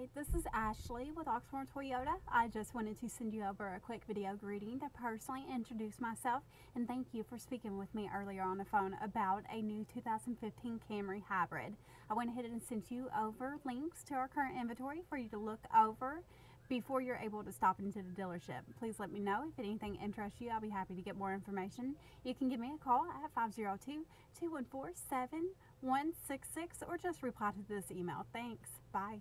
Hi, this is Ashley with Oxmoor Toyota. I just wanted to send you over a quick video greeting to personally introduce myself and thank you for speaking with me earlier on the phone about a new 2015 Camry Hybrid. I went ahead and sent you over links to our current inventory for you to look over before you're able to stop into the dealership. Please let me know if anything interests you. I'll be happy to get more information. You can give me a call at 502 214 7166 or just reply to this email. Thanks. Bye.